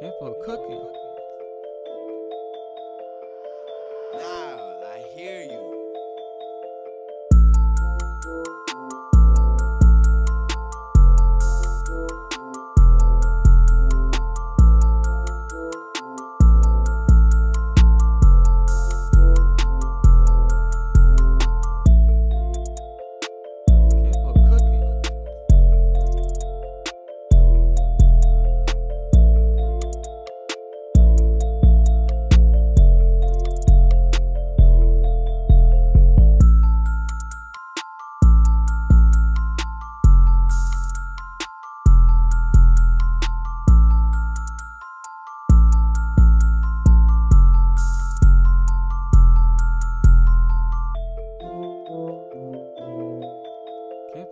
Campo cooking.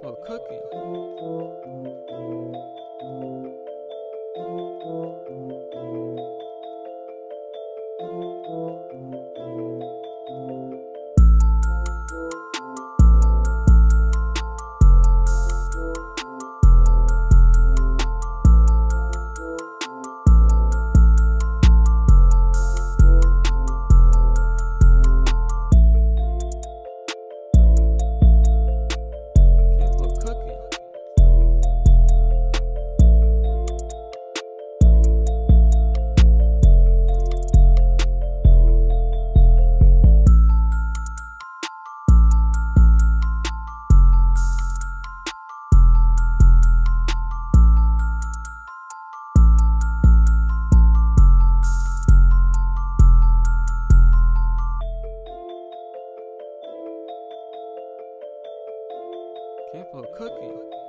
Campo cooking. Campo cooking.